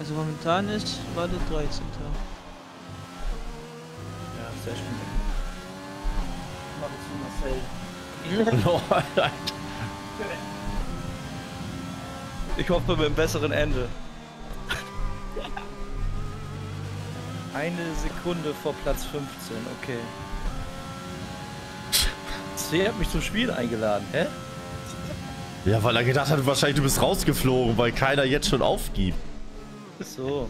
Also momentan ist Walle 13. Ja, sehr schön. Mach zu Marcel. Lord, Alter. Ich hoffe mit einem besseren Ende. Eine Sekunde vor Platz 15, okay. C hat mich zum Spiel eingeladen, hä? Ja, weil er gedacht hat, wahrscheinlich du bist rausgeflogen, weil keiner jetzt schon aufgibt. So.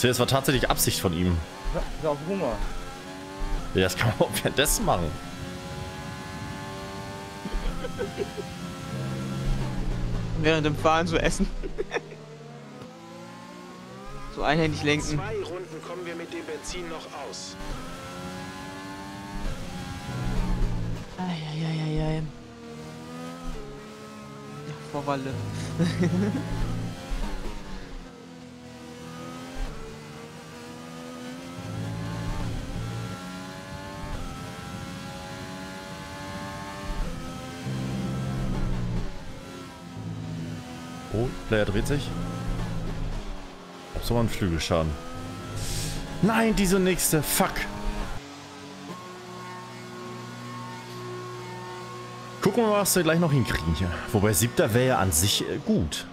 Das war tatsächlich Absicht von ihm. Ich hab Hunger. Ja, das kann man auch währenddessen machen. Während dem Fahren so essen. so einhändig lenken. Zwei Runden kommen wir mit dem Benzin noch aus. Eieieiei. Ja, vor Oh, Player dreht sich. So einen Flügelschaden. Nein, diese nächste. Fuck. Gucken wir mal, was wir gleich noch hinkriegen hier. Wobei siebter wäre ja an sich äh, gut.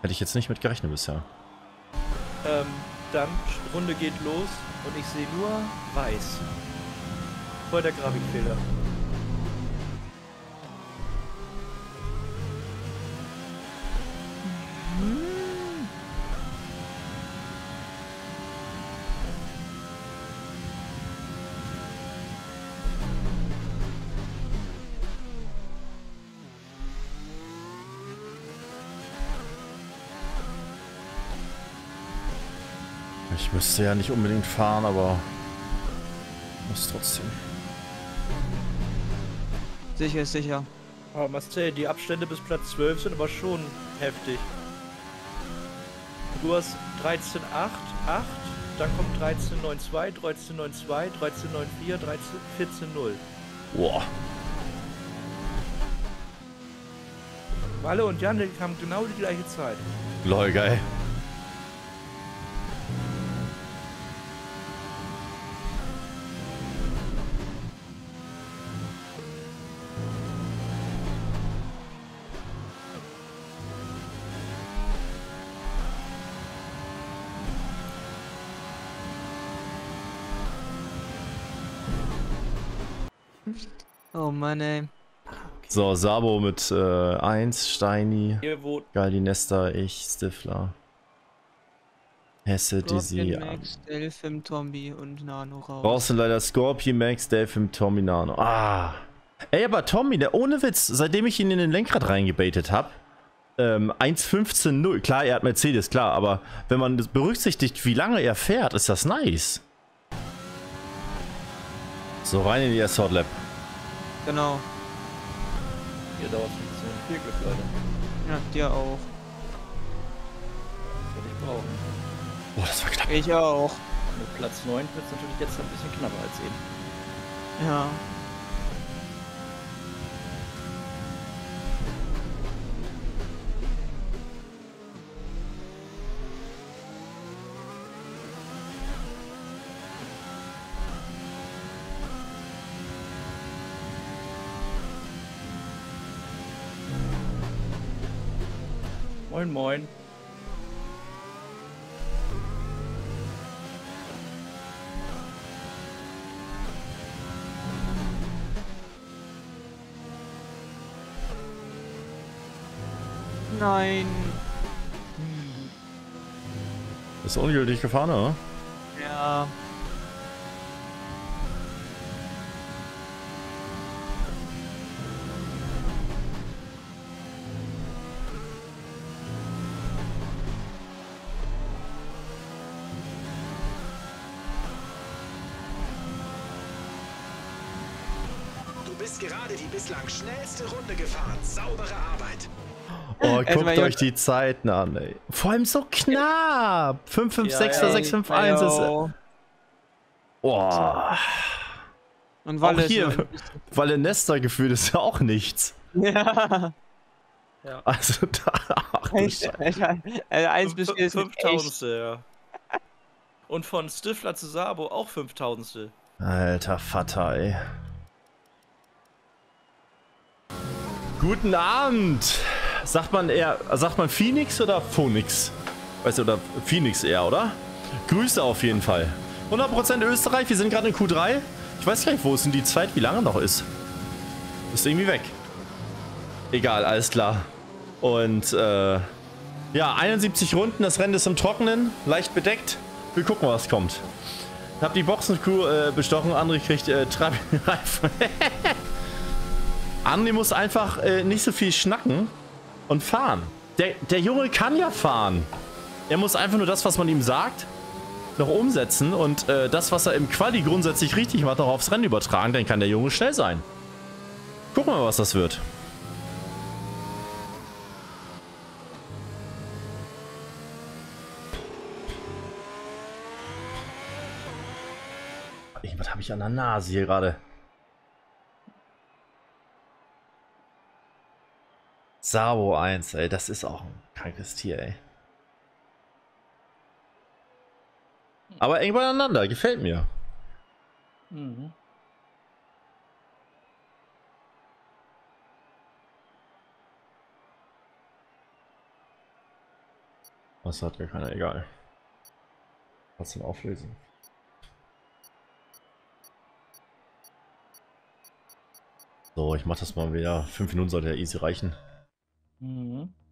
Hätte ich jetzt nicht mit gerechnet bisher. Ähm, dann Runde geht los und ich sehe nur weiß. Voll der Grafikfehler. Ich müsste ja nicht unbedingt fahren, aber muss trotzdem. Sicher ist sicher. Aber Marcel, die Abstände bis Platz 12 sind aber schon heftig. Du hast 13,8, 8, dann kommt 13,92, 13,92, 13,94, 13, 14,0. Boah. Walle und Janik haben genau die gleiche Zeit. Lol, geil. Oh Mann, ey. So, Sabo mit äh, 1, Steini, Galdinester, ich, Stifler. Hesse, Dizzy. Max, Delphim, Tombi und Nano raus. Brauchst du leider Scorpion, Max, Delphim, Tommy, Nano. Ah. Ey, aber Tommy, der ohne Witz, seitdem ich ihn in den Lenkrad reingebaitet habe, ähm, 1.15.0. Klar, er hat Mercedes, klar, aber wenn man das berücksichtigt, wie lange er fährt, ist das nice. So, rein in die Assault Lab. Genau. Hier dauert es ein bisschen. Viel Glück, Leute. Ja, dir auch. Das werde ich brauchen. Boah, das war knapp. Ich auch. Mit Platz 9 wird es natürlich jetzt ein bisschen knapper als eben. Ja. Moin, moin. Nein. Ist ungültig gefahren, oder? Ja. Bist gerade die bislang schnellste Runde gefahren. Saubere Arbeit. Oh, Also guckt mein euch die Zeiten an, ey. Vor allem so knapp. 5, 5, Ja, 6, ey. 6, 5, 1 ist. Ayo. Boah. Und Auch Walle ist hier, der Nester gefühlt ist ja auch nichts. Ja. Ja. Also da. Ach, du Scheiße. Also 1 bis Fünf- 4 ist echt. Fünftausendstel, ja. Und von Stifler zu Sabo auch Fünftausendstel. Alter Vater, ey. Guten Abend. Sagt man eher, sagt man Phoenix oder Phoenix? Weißt du, oder Phoenix eher, oder? Grüße auf jeden Fall. 100% Österreich, wir sind gerade in Q3. Ich weiß gar nicht, wo es denn die Zeit, wie lange noch ist. Ist irgendwie weg. Egal, alles klar. Und, äh, ja, 71 Runden, das Rennen ist im Trockenen, leicht bedeckt. Wir gucken, was kommt. Ich hab die Boxencrew äh, bestochen, André kriegt äh, Trabi-Reifen. André muss einfach äh, nicht so viel schnacken und fahren. Der, der Junge kann ja fahren. Er muss einfach nur das, was man ihm sagt, noch umsetzen und äh, das, was er im Quali grundsätzlich richtig macht, auch aufs Rennen übertragen. Dann kann der Junge schnell sein. Gucken wir mal, was das wird. Was habe ich an der Nase hier gerade? Sabo 1, ey, das ist auch ein krankes Tier, ey. Aber eng beieinander, gefällt mir. Mhm. Was hat gar keiner, egal. Trotzdem auflösen. So, ich mach das mal wieder. Fünf Minuten sollte ja easy reichen. Mhm.